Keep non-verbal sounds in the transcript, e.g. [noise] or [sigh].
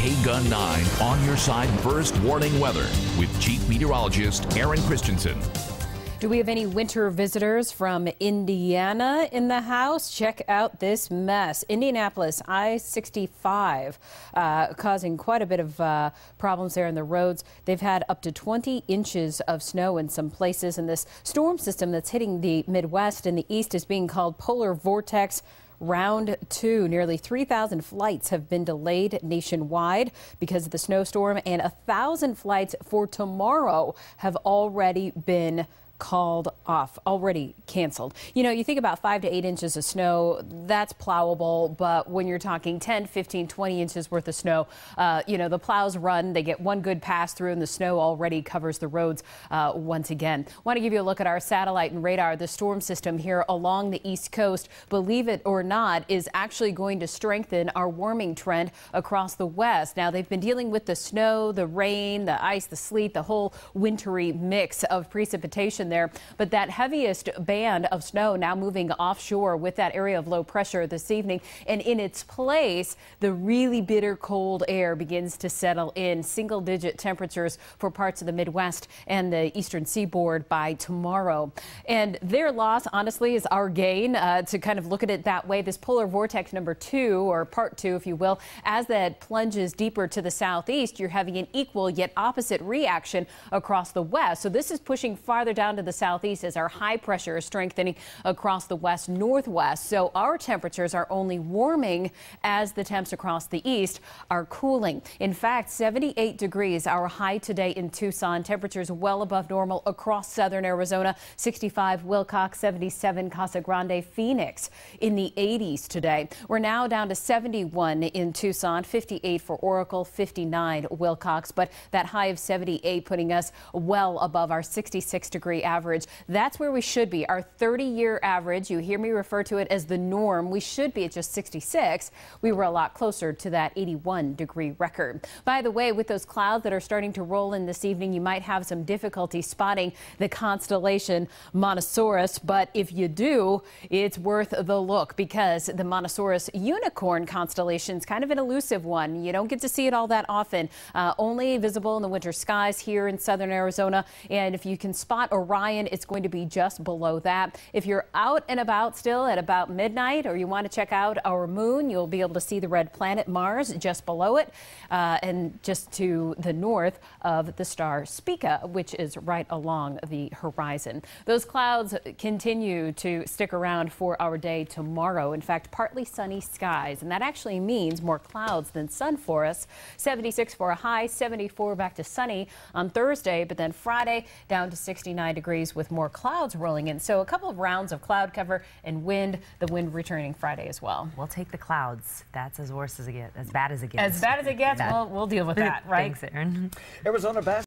KGUN 9 on your side first warning weather with Chief Meteorologist Erin Christiansen. Do we have any winter visitors from Indiana in the house? Check out this mess. Indianapolis I 65 uh, causing quite a bit of uh, problems there in the roads. They've had up to 20 inches of snow in some places, and this storm system that's hitting the Midwest and the East is being called polar vortex round two. Nearly 3,000 flights have been delayed nationwide because of the snowstorm, and a thousand flights for tomorrow have already been called off, already canceled. You know, you think about five to eight inches of snow, that's plowable, but when you're talking 10, 15, 20 inches worth of snow, uh, you know, the plows run, they get one good pass through, and the snow already covers the roads uh, once again. Want to give you a look at our satellite and radar. The storm system here along the east coast, believe it or not, is actually going to strengthen our warming trend across the west. Now, they've been dealing with the snow, the rain, the ice, the sleet, the whole wintry mix of precipitation there. But that heaviest band of snow now moving offshore with that area of low pressure this evening. And in its place, the really bitter cold air begins to settle in. Single digit temperatures for parts of the Midwest and the eastern seaboard by tomorrow. And their loss, honestly, is our gain uh, to kind of look at it that way. This polar vortex number two, or part two, if you will, as that plunges deeper to the southeast, you're having an equal yet opposite reaction across the west. So this is pushing farther down to the southeast as our high pressure is strengthening across the west northwest. So our temperatures are only warming as the temps across the east are cooling. In fact, 78 degrees, our high today in Tucson. Temperatures well above normal across southern Arizona. 65 Willcox, 77 Casa Grande, Phoenix in the 80s today. We're now down to 71 in Tucson, 58 for Oracle, 59 Willcox, but that high of 78 putting us well above our 66 degree average. That's where we should be. Our 30 year average, you hear me refer to it as the norm. We should be at just 66. We were a lot closer to that 81 degree record. By the way, with those clouds that are starting to roll in this evening, you might have some difficulty spotting the constellation Monoceros. But if you do, it's worth the look because the Monoceros unicorn constellation is kind of an elusive one. You don't get to see it all that often. Uh, only visible in the winter skies here in southern Arizona. And if you can spot It's going to be just below that. If you're out and about still at about midnight or you want to check out our moon, you'll be able to see the red planet Mars just below it uh, and just to the north of the star Spica, which is right along the horizon. Those clouds continue to stick around for our day tomorrow. In fact, partly sunny skies, and that actually means more clouds than sun for us. 76 for a high, 74 back to sunny on Thursday, but then Friday down to 69 degdays with more clouds rolling in. So a couple of rounds of cloud cover and wind, the wind returning Friday as well. We'll take the clouds. That's as worse as it gets, as bad as it gets. As bad as it gets, we'll, we'll deal with [laughs] that, right? Thanks, Erin. Arizona basketball.